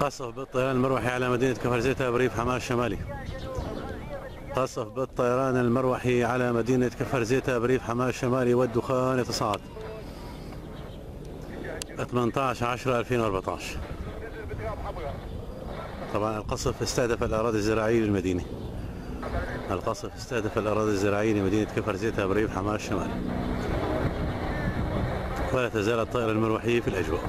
قصف بالطيران المروحي على مدينة كفر زيتا بريف حماة الشمالي قصف بالطيران المروحي على مدينة كفر زيتا بريف حماة الشمالي والدخان يتصاعد. 18 10 2014 طبعا القصف استهدف الأراضي الزراعية للمدينة القصف استهدف الأراضي الزراعية لمدينة كفر زيتا بريف حماة الشمالي ولا تزال الطائرة المروحية في الأجواء.